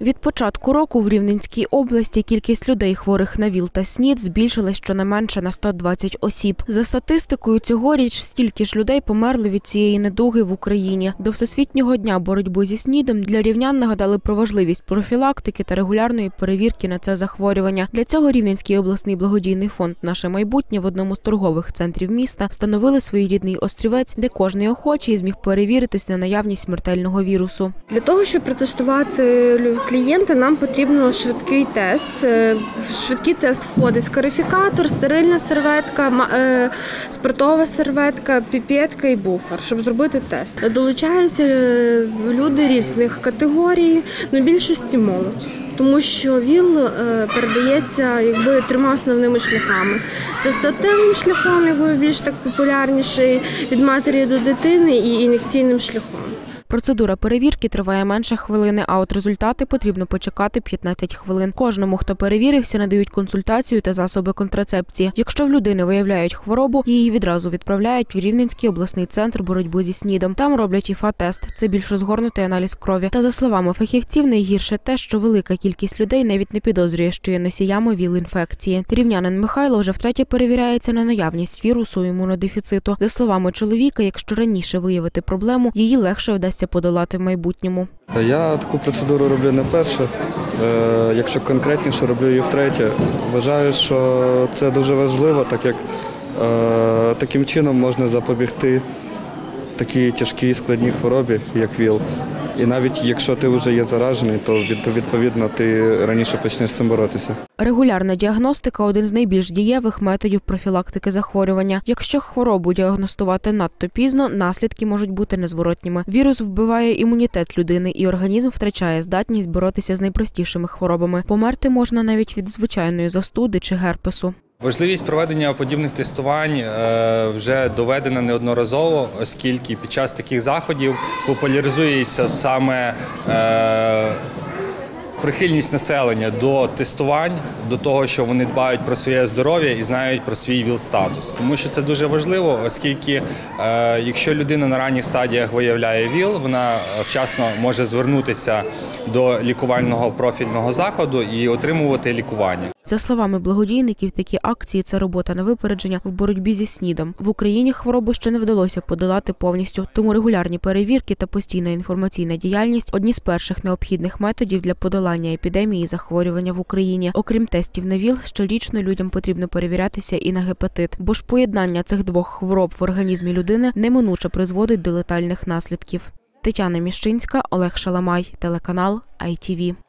Від початку року в Рівненській області кількість людей, хворих на ВІЛ та СНІД, збільшилась щонайменше на 120 осіб. За статистикою, цьогоріч стільки ж людей померли від цієї недуги в Україні. До Всесвітнього дня боротьби зі СНІДом для рівнян нагадали про важливість профілактики та регулярної перевірки на це захворювання. Для цього Рівненський обласний благодійний фонд Наше майбутнє в одному з торгових центрів міста встановили своєрідний острівець, де кожний охочий зміг перевіритись на наявність смертельного вірусу. Для того, щоб протестувати клієнта, нам потрібно швидкий тест. Е, В швидкий тест входить скарифікатор, стерильна серветка, е, спиртова серветка, піпетка і буфер, щоб зробити тест. Долучаються е, люди різних категорій, ну більшості молодь. Тому що ВІЛ передається якби трьома основними шляхами: це статевим шляхом, якби більш так популярніший від матері до дитини, і ін'єкційним шляхом. Процедура перевірки триває менше хвилини, а от результати потрібно почекати 15 хвилин. Кожному, хто перевірився, надають консультацію та засоби контрацепції. Якщо в людини виявляють хворобу, її відразу відправляють в Рівненський обласний центр боротьби зі снідом. Там роблять ІФА-тест. Це більш розгорнутий аналіз крові. Та за словами фахівців, найгірше те, що велика кількість людей навіть не підозрює, що є носіями ВІЛ-інфекції. Рівнянин Михайло вже втретє перевіряється на наявність вірусу імунодефіциту. За словами чоловіка, якщо раніше виявити проблему, її легше вдасться подолати в майбутньому. Я таку процедуру роблю не вперше. Е, Якщо конкретніше, роблю її втретє. Вважаю, що це дуже важливо, так як е, таким чином можна запобігти такій тяжкій складній хворобі, як ВІЛ. І навіть якщо ти вже є заражений, то відповідно ти раніше почнеш цим боротися. Регулярна діагностика один з найбільш дієвих методів профілактики захворювання. Якщо хворобу діагностувати надто пізно, наслідки можуть бути незворотніми. Вірус вбиває імунітет людини, і організм втрачає здатність боротися з найпростішими хворобами. Померти можна навіть від звичайної застуди чи герпесу. Важливість проведення подібних тестувань е, вже доведена неодноразово, оскільки під час таких заходів популяризується саме е, прихильність населення до тестувань, до того, що вони дбають про своє здоров'я і знають про свій ВІЛ-статус. Тому що це дуже важливо, оскільки е, якщо людина на ранніх стадіях виявляє ВІЛ, вона вчасно може звернутися до лікувального профільного закладу і отримувати лікування. За словами благодійників, такі акції це робота на випередження в боротьбі зі снідом. В Україні хворобу ще не вдалося подолати повністю, тому регулярні перевірки та постійна інформаційна діяльність одні з перших необхідних методів для подолання епідемії захворювання в Україні. Окрім тестів на ВІЛ, щорічно людям потрібно перевірятися і на гепатит, бо ж поєднання цих двох хвороб в організмі людини неминуче призводить до летальних наслідків. Тетяна Міщинська, Олег Шаламай, телеканал ITV.